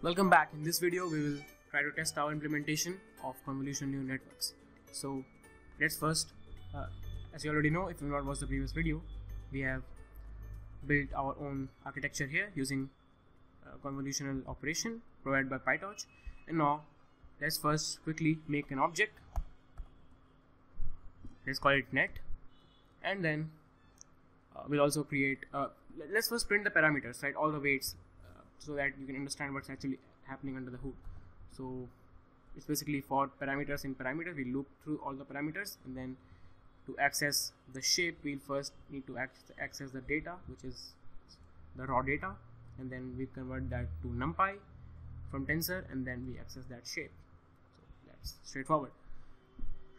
Welcome back. In this video, we will try to test our implementation of convolutional neural networks. So let's first, uh, as you already know, if you not watched the previous video, we have built our own architecture here using uh, convolutional operation provided by PyTorch. And now let's first quickly make an object. Let's call it net, and then uh, we'll also create. Uh, let's first print the parameters, right? All the weights so that you can understand what's actually happening under the hood. So it's basically for parameters. In parameters we loop through all the parameters and then to access the shape we'll first need to access the data which is the raw data and then we convert that to numpy from tensor and then we access that shape. So that's straightforward.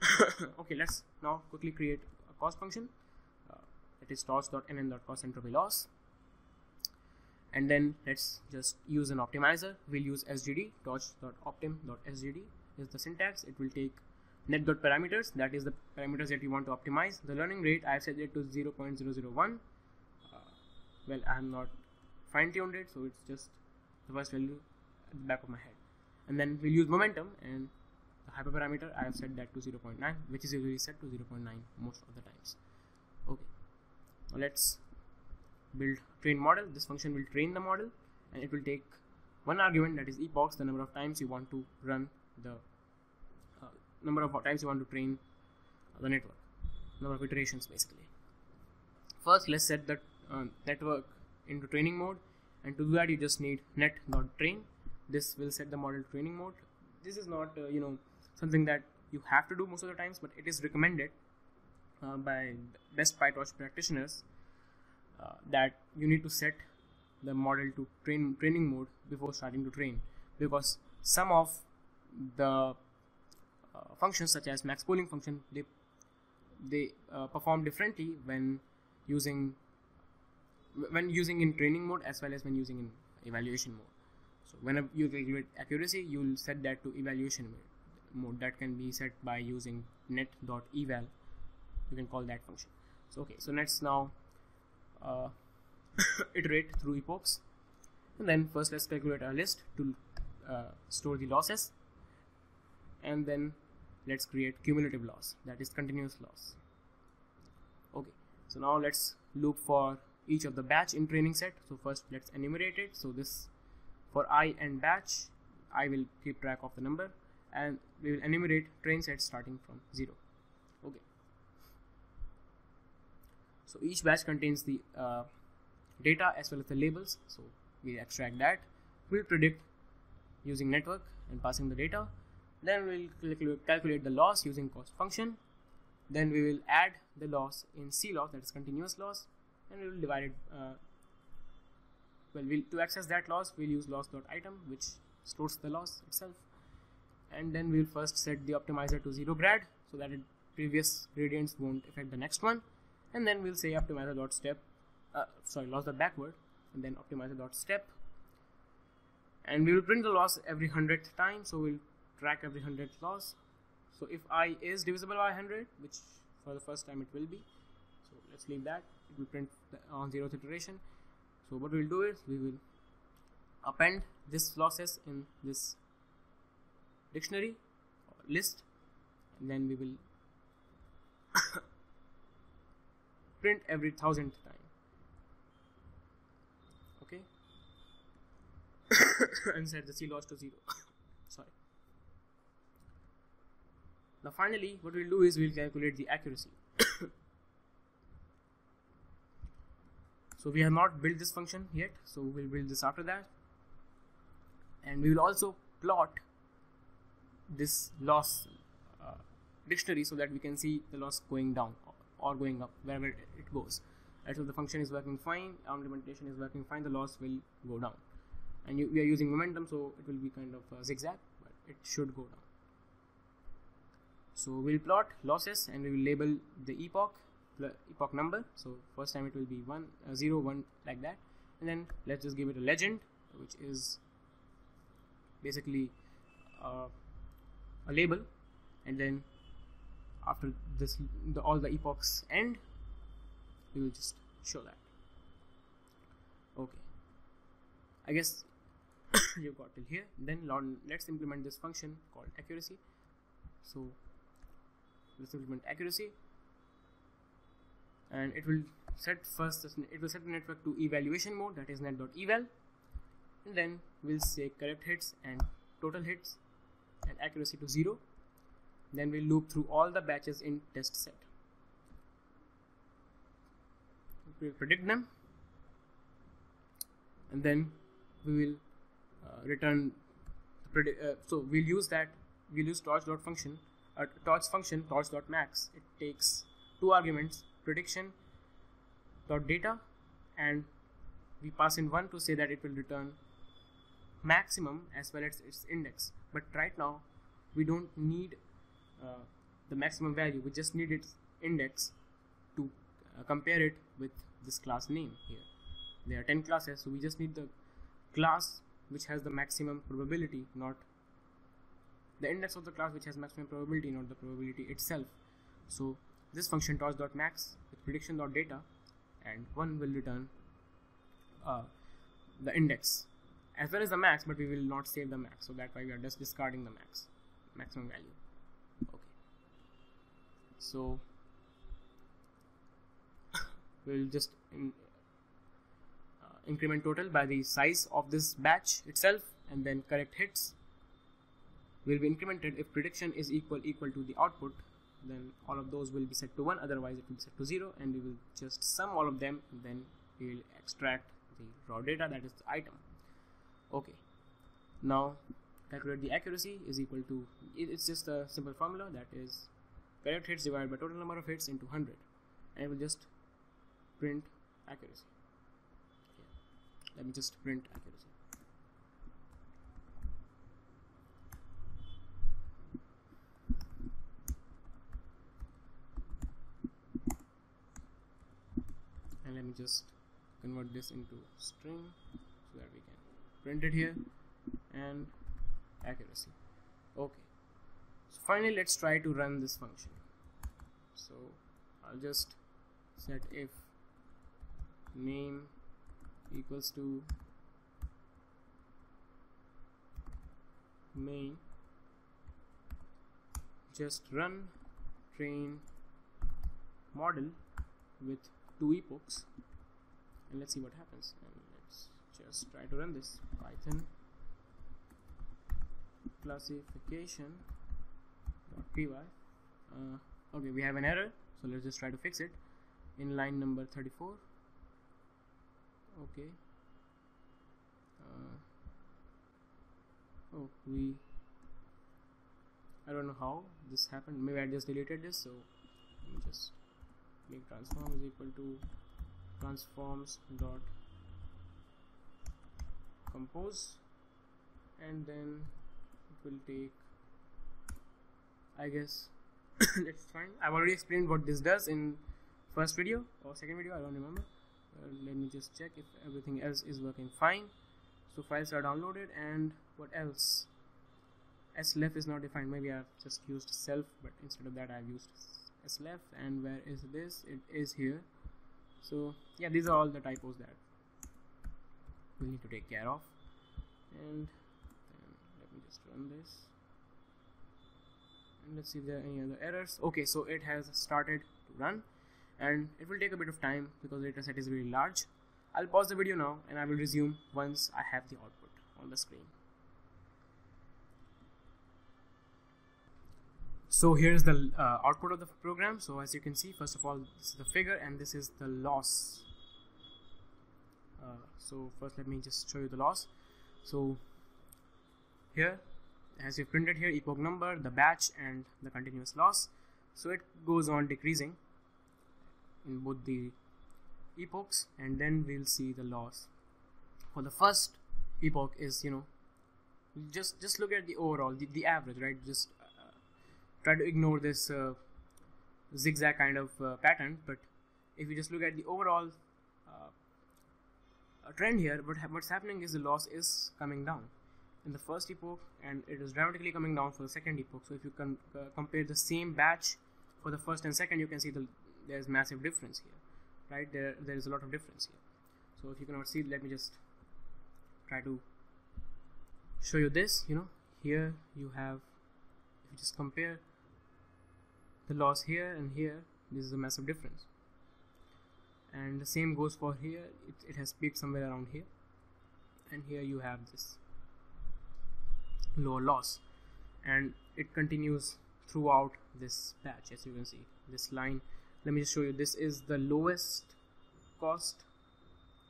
Okay let's now quickly create a cost function. Uh, that is torch.nn.cross entropy loss and then let's just use an optimizer. We'll use sgd torch.optim.sgd is the syntax. It will take net.parameters that is the parameters that you want to optimize. The learning rate i've set it to 0.001 uh, well i'm not fine-tuned it so it's just the first value at the back of my head. And then we'll use momentum and the hyperparameter i have set that to 0.9 which is usually set to 0.9 most of the times. Okay. Now let's build train model. This function will train the model and it will take one argument that is epochs the number of times you want to run the uh, number of times you want to train the network number of iterations basically. First let's set the uh, network into training mode and to do that you just need net.train this will set the model to training mode. This is not uh, you know something that you have to do most of the times but it is recommended uh, by best PyTorch practitioners uh, that you need to set the model to train training mode before starting to train. Because some of the uh, functions such as max pooling function they they uh, perform differently when using when using in training mode as well as when using in evaluation mode. So whenever you calculate accuracy you will set that to evaluation mode. That can be set by using net.eval you can call that function. So okay so let's now uh, iterate through epochs. And then first let's calculate a list to uh, store the losses. And then let's create cumulative loss that is continuous loss. Okay so now let's loop for each of the batch in training set. So first let's enumerate it. So this for i and batch i will keep track of the number. And we will enumerate train sets starting from 0 okay so each batch contains the uh, data as well as the labels. So we extract that. We'll predict using network and passing the data. Then we'll calculate the loss using cost function. Then we will add the loss in c loss that is continuous loss. And we will divide it uh, well we'll, to access that loss we'll use loss.item which stores the loss itself. And then we'll first set the optimizer to zero grad so that it, previous gradients won't affect the next one and then we'll say optimizer dot step uh, sorry loss the backward and then optimizer dot step. And we will print the loss every hundredth time so we'll track every hundredth loss. So if i is divisible by 100 which for the first time it will be so let's leave that. It will print on zeroth iteration. So what we'll do is we will append this losses in this dictionary list and then we will print every thousandth time. Okay? And set the c loss to zero. Sorry. Now finally what we'll do is we'll calculate the accuracy. So we have not built this function yet so we'll build this after that. And we will also plot this loss uh, dictionary so that we can see the loss going down or going up wherever it goes. Right so the function is working fine our implementation is working fine the loss will go down. And you, we are using momentum so it will be kind of uh, zigzag but it should go down. So we'll plot losses and we will label the epoch the epoch number. So first time it will be 1 uh, 0 1 like that. And then let's just give it a legend which is basically uh, a label. And then after this the, all the epochs end we will just show that. Okay. I guess you got till here. Then let's implement this function called accuracy. So let's implement accuracy. And it will set first it will set the network to evaluation mode that is net.eval and then we'll say correct hits and total hits and accuracy to 0 then we'll loop through all the batches in test set. We'll predict them. And then we will uh, return uh, so we'll use that we'll use torch dot function uh, torch function torch dot max. It takes two arguments prediction dot data and we pass in one to say that it will return maximum as well as its index. But right now we don't need the maximum value. We just need its index to uh, compare it with this class name here. There are 10 classes so we just need the class which has the maximum probability not the index of the class which has maximum probability not the probability itself. So this function torch.max with prediction.data and one will return uh, the index. As well as the max but we will not save the max so that's why we are just discarding the max maximum value so we'll just in, uh, increment total by the size of this batch itself and then correct hits. Will be incremented. If prediction is equal equal to the output then all of those will be set to 1 otherwise it will be set to 0 and we will just sum all of them and then we will extract the raw data that is the item. Okay. Now calculate the accuracy is equal to it's just a simple formula that is correct hits divided by total number of hits into 100 and it will just print accuracy. Okay. let me just print accuracy. And let me just convert this into string so that we can print it here and accuracy. Okay so finally let's try to run this function. So I'll just set if name equals to main. Just run train model with two epochs and let's see what happens. And let's just try to run this python classification py uh, okay we have an error so let's just try to fix it. In line number 34 okay. Uh, oh we I don't know how this happened. Maybe I just deleted this so let me just make transform is equal to transforms dot compose. And then it will take I guess. That's fine. I've already explained what this does in first video or second video I don't remember. Uh, let me just check if everything else is working fine. So files are downloaded and what else? Slef is not defined. Maybe I've just used self but instead of that I've used slef and where is this? It is here. So yeah these are all the typos that we need to take care of. And let me just run this let's see if there are any other errors. Okay so it has started to run and it will take a bit of time because the dataset is really large. I'll pause the video now and I will resume once I have the output on the screen. So here's the uh, output of the program. So as you can see first of all this is the figure and this is the loss. Uh, so first let me just show you the loss. So here as you printed here epoch number the batch and the continuous loss. So it goes on decreasing in both the epochs and then we'll see the loss. For the first epoch is you know just just look at the overall the, the average right? Just try to ignore this uh, zigzag kind of uh, pattern but if you just look at the overall uh, trend here what ha what's happening is the loss is coming down in the first epoch and it is dramatically coming down for the second epoch. So if you can uh, compare the same batch for the first and second you can see the there's massive difference here right? There there is a lot of difference here. So if you cannot see let me just try to show you this you know? Here you have if you just compare the loss here and here this is a massive difference. And the same goes for here. It, it has peaked somewhere around here. And here you have this lower loss. And it continues throughout this patch as you can see. This line let me just show you this is the lowest cost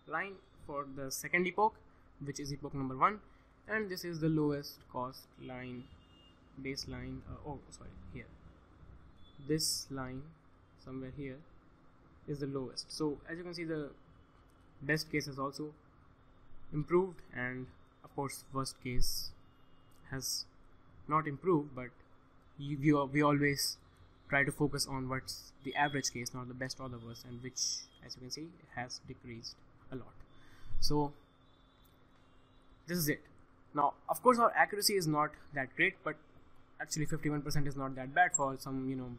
line for the second epoch which is epoch number one. And this is the lowest cost line baseline uh, oh sorry here. This line somewhere here is the lowest. So as you can see the best case has also improved and of course worst case has not improved but you, we, we always try to focus on what's the average case not the best or the worst and which as you can see has decreased a lot. So this is it. Now of course our accuracy is not that great but actually 51% is not that bad for some you know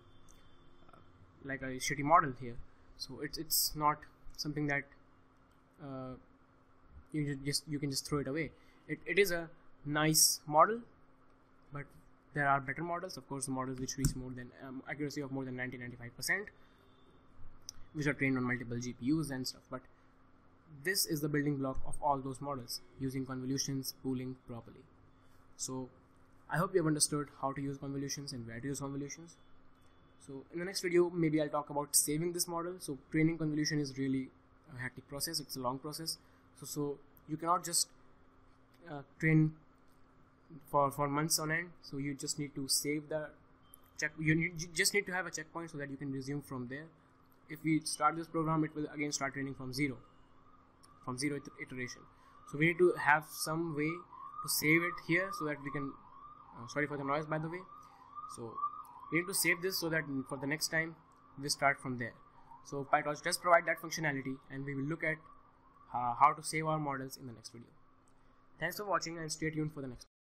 uh, like a shitty model here. So it's it's not something that uh, you just you can just throw it away. It, it is a nice model but there are better models. Of course models which reach more than um, accuracy of more than 90 95 percent which are trained on multiple gpus and stuff. But this is the building block of all those models using convolutions pooling properly. So i hope you have understood how to use convolutions and where to use convolutions. So in the next video maybe i'll talk about saving this model. So training convolution is really a hectic process. It's a long process. So so you cannot just uh, train for for months on end. So you just need to save the check you, need, you just need to have a checkpoint so that you can resume from there. If we start this program it will again start training from zero from zero iteration. So we need to have some way to save it here so that we can uh, sorry for the noise by the way. So we need to save this so that for the next time we start from there. So PyTorch does provide that functionality and we will look at uh, how to save our models in the next video. Thanks for watching and stay tuned for the next